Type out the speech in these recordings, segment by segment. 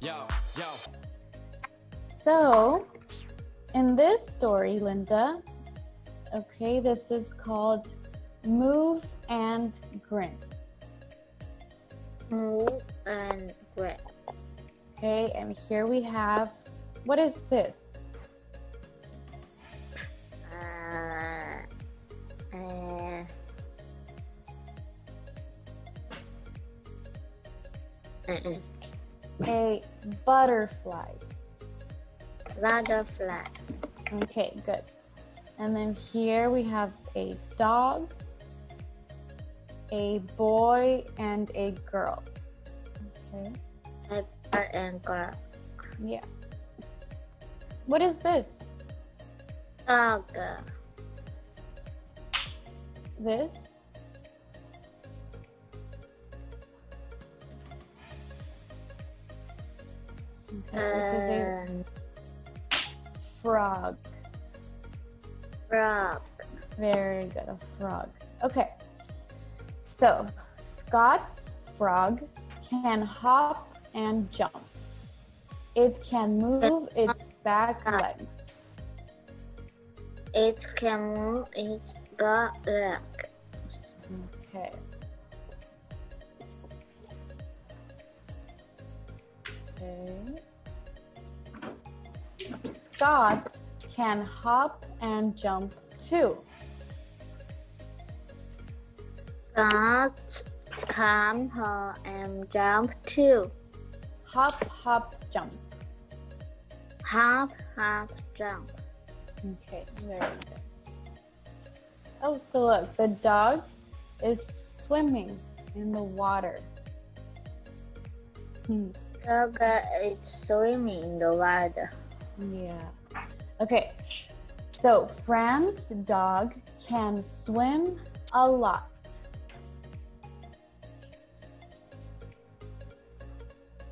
Yo, yo. So, in this story, Linda, okay, this is called Move and Grin. Move and grin. Okay, and here we have what is this? Uh, uh, uh-uh. A butterfly. Butterfly. Okay, good. And then here we have a dog, a boy, and a girl. Okay, A bird and girl. yeah. What is this? Dog. This? Okay, Um, frog. frog. Very good, a frog. Okay. So, Scott's frog can hop and jump. It can move its back legs. It can move its back legs. Okay. Okay. Scott can hop and jump too. Scott can hop and jump too. Hop, hop, jump. Hop, hop, jump. Okay, very good. Oh, so look, the dog is swimming in the water. Hmm. Dog is swimming in the water. Yeah. Okay. So Fran's dog can swim a lot.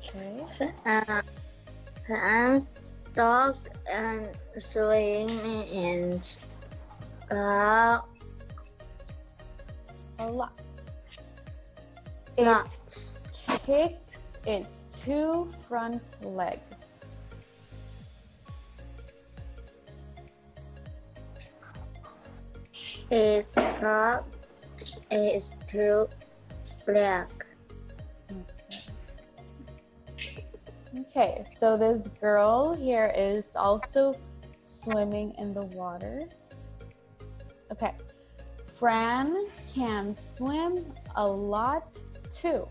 Okay. Uh, and dog and swimming in uh, A lot. It lot. kicks its two front legs. Its dog is two leg. Okay, so this girl here is also swimming in the water. Okay, Fran can swim a lot too.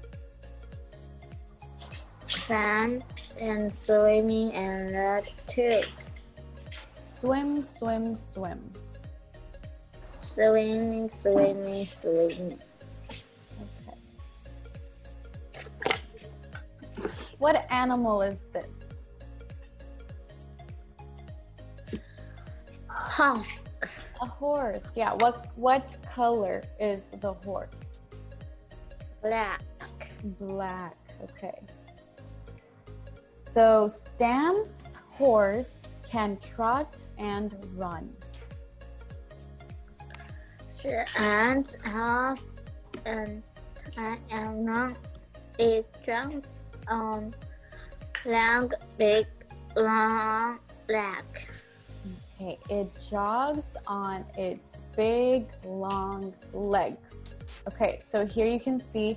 Fan and swimming and that too. Swim, swim, swim. Swimming, swimming, swimming. Okay. What animal is this? Horse. A horse. Yeah. What what color is the horse? Black. Black. Okay. So Stan's horse can trot and run. And half and and long it jumps on long big long leg. Okay, it jogs on its big long legs. Okay, so here you can see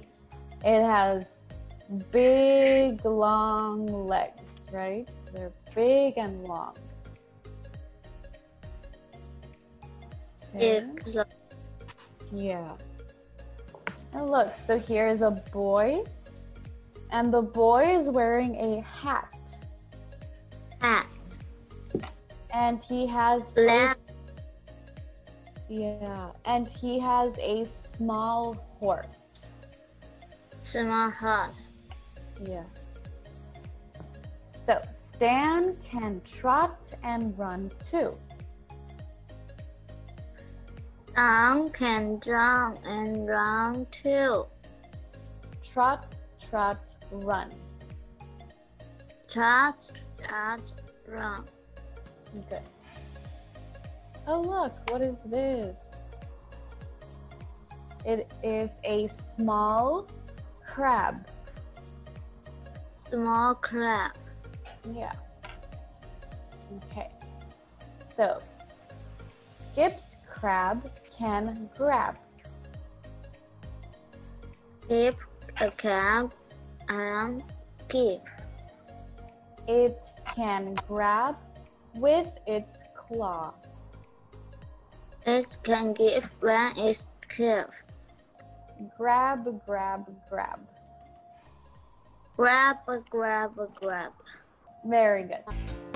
it has big long legs, right? They're big and long. Yeah. And look, so here is a boy, and the boy is wearing a hat, hat. and he has Black. yeah, and he has a small horse. Small horse. Yeah. So Stan can trot and run too. Tom can jump and run too. Trot, trot, run. Trot, trot, run. Okay. Oh, look, what is this? It is a small crab. Small crab. Yeah. Okay. So, Skip's crab can grab. Keep a crab and keep. It can grab with its claw. It can give when it's clear. Grab, grab, grab. Grab, a grab, grab. Very good.